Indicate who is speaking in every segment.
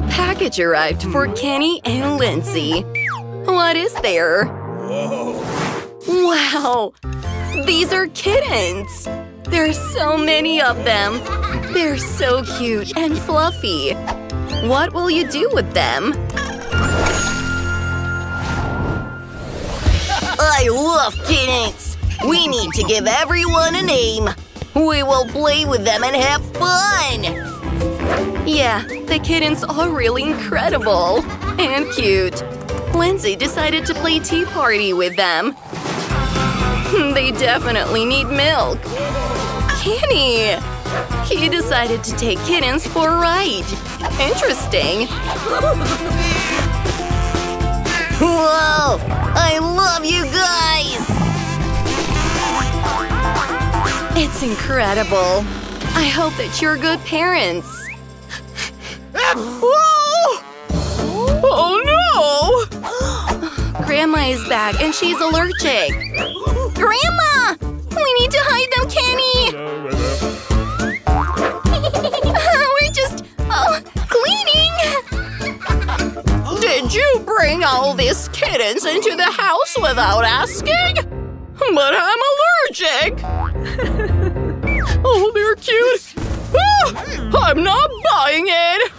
Speaker 1: A package arrived for Kenny and Lindsay. What is there? Whoa. Wow! These are kittens! There are so many of them! They're so cute and fluffy! What will you do with them?
Speaker 2: I love kittens! We need to give everyone a name! We will play with them and have fun!
Speaker 1: Yeah, the kittens are really incredible! And cute! Lindsay decided to play tea party with them. They definitely need milk. Kenny! He decided to take kittens for a ride. Interesting.
Speaker 2: Whoa! I love you guys!
Speaker 1: It's incredible. I hope that you're good parents.
Speaker 3: Whoa! Oh
Speaker 1: no! Grandma is back and she's allergic. Grandma! We need to hide them, Kenny! We're just oh, cleaning!
Speaker 3: Did you bring all these kittens into the house without asking? But I'm allergic! oh, they're cute! Ah, I'm not buying it!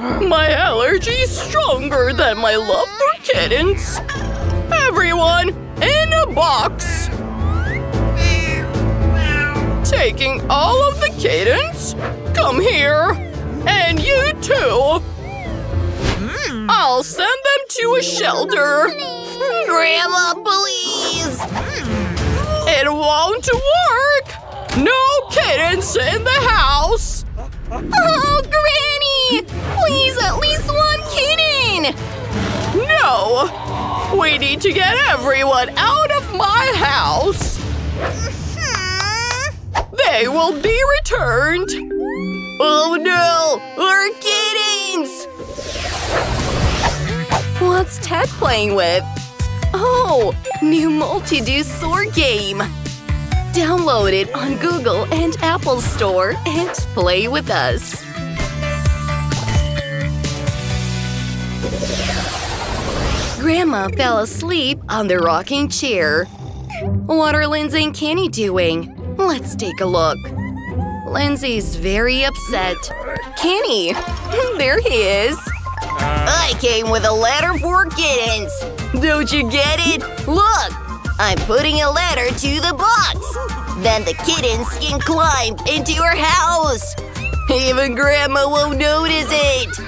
Speaker 3: My allergy's stronger than my love for kittens! Everyone, in a box! Taking all of the kittens? Come here! And you too! I'll send them to a shelter!
Speaker 2: Grandma, please!
Speaker 3: It won't work! No kittens in the house!
Speaker 1: Oh, Granny! Please, at least one kitten!
Speaker 3: No! We need to get everyone out of my house! Mm-hmm. They will be returned!
Speaker 2: Oh no! Our kittens!
Speaker 1: What's Ted playing with? Oh, new Multi DO Sort game! Download it on Google and Apple Store and play with us! Grandma fell asleep on the rocking chair. What are Lindsay and Kenny doing? Let's take a look. Lindsay's very upset. Kenny! there he is! Uh.
Speaker 2: I came with a letter for kittens! Don't you get it? Look! I'm putting a letter to the box! Then the kittens can climb into your house! Even Grandma won't notice it!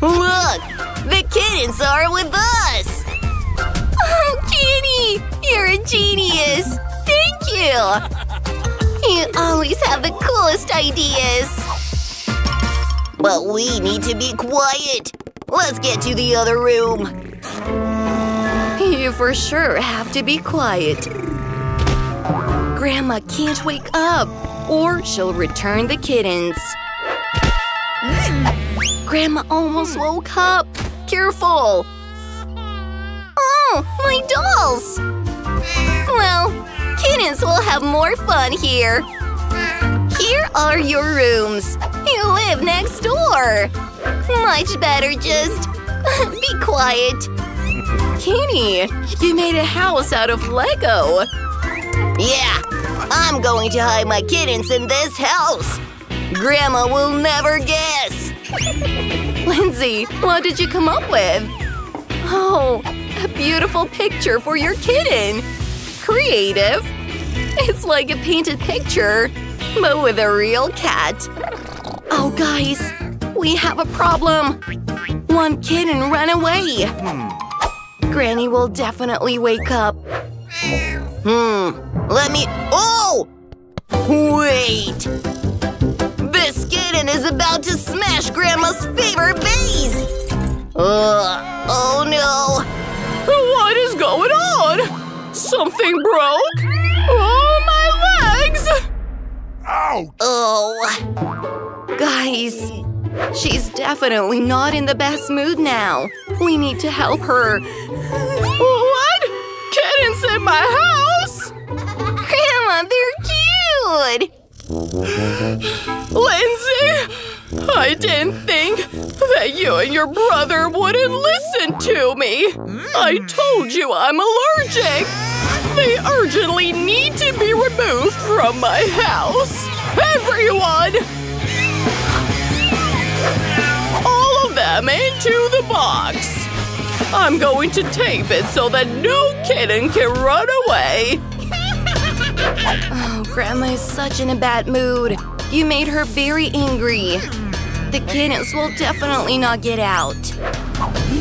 Speaker 2: Look! The kittens are with us!
Speaker 1: Oh, Kenny! You're a genius! Thank you! You always have the coolest ideas!
Speaker 2: But we need to be quiet! Let's get to the other room!
Speaker 1: You for sure have to be quiet. Grandma can't wake up, or she'll return the kittens. Grandma almost woke up. Careful! Oh, my dolls! Well, kittens will have more fun here. Here are your rooms. You live next door. Much better just be quiet. Kenny, you made a house out of Lego.
Speaker 2: Yeah, I'm going to hide my kittens in this house. Grandma will never guess.
Speaker 1: Lindsay, what did you come up with? Oh, a beautiful picture for your kitten. Creative. It's like a painted picture, but with a real cat. Oh, guys, we have a problem. One kitten ran away. Granny will definitely wake up.
Speaker 2: Hmm, let me… Oh! Wait! This kitten is about to smash Grandma's favorite vase! Uh, oh no!
Speaker 3: What is going on? Something broke? Oh, my legs!
Speaker 4: Ow!
Speaker 2: Oh.
Speaker 1: Guys, she's definitely not in the best mood now. We need to help her.
Speaker 3: What? Kittens in my house?
Speaker 1: Grandma, they're cute!
Speaker 3: I didn't think that you and your brother wouldn't listen to me. I told you I'm allergic. They urgently need to be removed from my house. Everyone! All of them into the box. I'm going to tape it so that no kitten can run away.
Speaker 1: Oh, Grandma is such in a bad mood. You made her very angry. The kittens will definitely not get out.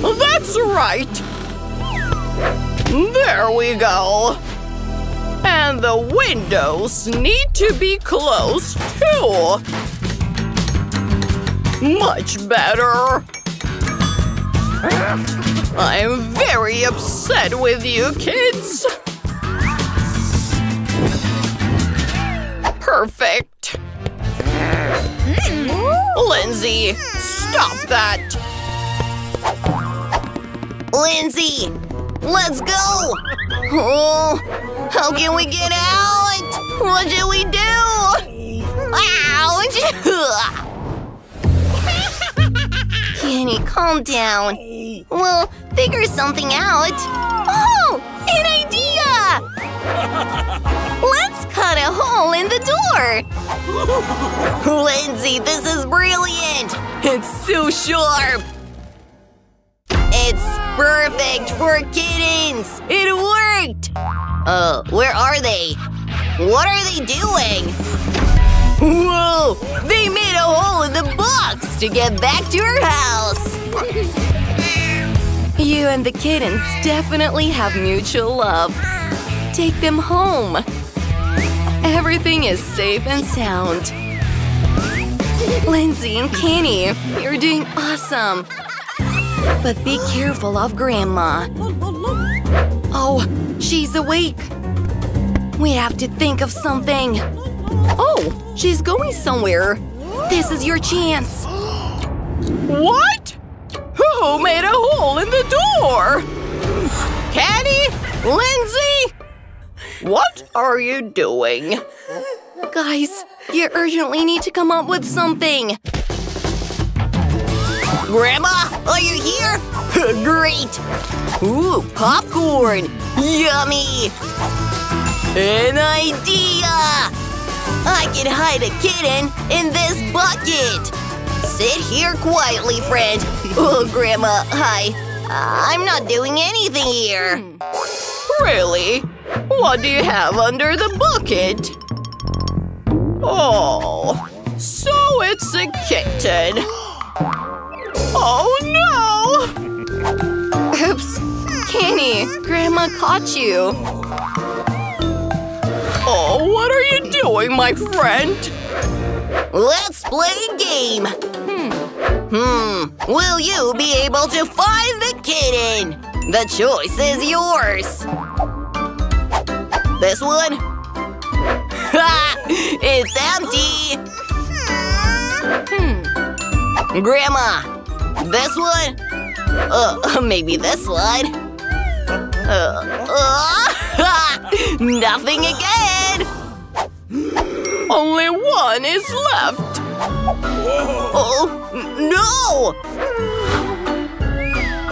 Speaker 3: That's right. There we go. And the windows need to be closed too. Much better. I'm very upset with you kids. Perfect. Mm-hmm. Lindsay, stop that.
Speaker 2: Lindsay, let's go! Oh, how can we get out? What should we do? Ouch! Kenny, calm down. We'll figure something out. Oh, an idea! Let's cut a hole in the door. Lindsay, this is brilliant. It's so sharp. It's perfect for kittens! It worked! Uh, where are they? What are they doing? Whoa! They made a hole in the box to get back to our house!
Speaker 1: You and the kittens definitely have mutual love. Take them home. Everything is safe and sound. Lindsay and Kenny, you're doing awesome. But be careful of Grandma. Oh, she's awake. We have to think of something. Oh, she's going somewhere. This is your chance.
Speaker 3: What? Who made a hole in the door? Kenny? Lindsay? What are you doing?
Speaker 1: Guys, you urgently need to come up with something.
Speaker 2: Grandma, are you here? Great! Ooh, popcorn! Yummy! An idea! I can hide a kitten in this bucket! Sit here quietly, friend. Oh, Grandma, hi. Uh, I'm not doing anything here. Hmm.
Speaker 3: Really? What do you have under the bucket? Oh, so it's a kitten. Oh no!
Speaker 1: Oops. Kenny, Grandma caught you.
Speaker 3: Oh, what are you doing, my friend?
Speaker 2: Let's play a game. Hmm. Hmm. Will you be able to find the kitten? The choice is yours. This one? Ha! It's empty. Hmm. Grandma, this one? Uh, maybe this one. Uh, uh, nothing again.
Speaker 3: Only one is left.
Speaker 2: Oh, no!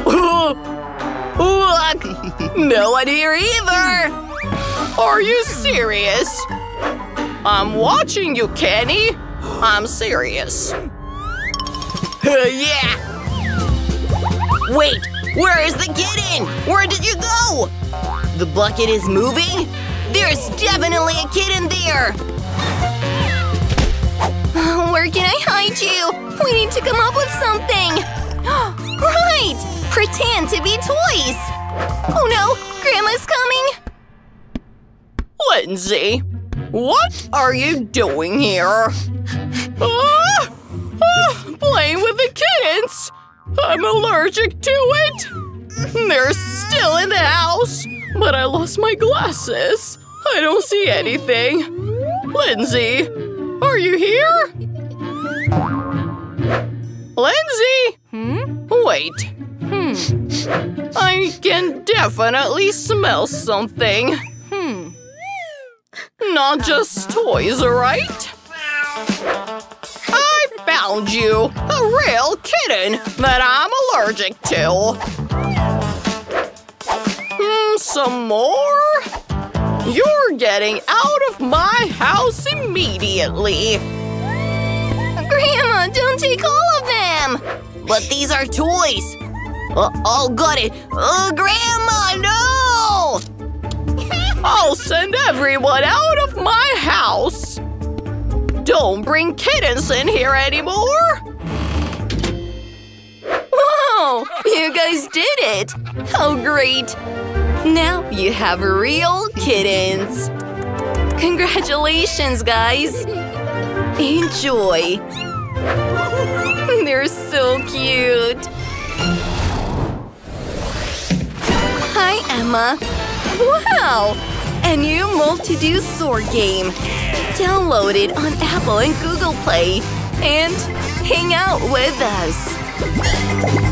Speaker 2: Look! No one here either!
Speaker 3: Are you serious? I'm watching you, Kenny. I'm serious.
Speaker 2: yeah! Wait! Where is the kitten? Where did you go? The bucket is moving? There's definitely a kitten there!
Speaker 1: Where can I hide you? We need to come up with something. right! Pretend to be toys. Oh no, Grandma's coming.
Speaker 3: Lindsay, what are you doing here? Ah! Ah, playing with the kittens! I'm allergic to it! They're still in the house, but I lost my glasses. I don't see anything. Lindsay, are you here? Lindsay?
Speaker 1: Hmm?
Speaker 3: Wait,
Speaker 1: Hmm.
Speaker 3: I can definitely smell something. Not just toys, right? I found found you! A real kitten that I'm allergic to! Hmm, some more? You're getting out of my house immediately!
Speaker 1: Grandma, don't take all of them!
Speaker 2: But these are toys! Uh, oh, got it! Uh, Grandma, no!
Speaker 3: I'll send everyone out of my house! Don't bring kittens in here anymore!
Speaker 1: Whoa! You guys did it! How great! Now you have real kittens! Congratulations, guys! Enjoy! They're so cute! Hi, Emma! Wow! A new Multi DO Sort game! Download it on Apple and Google Play! And hang out with us!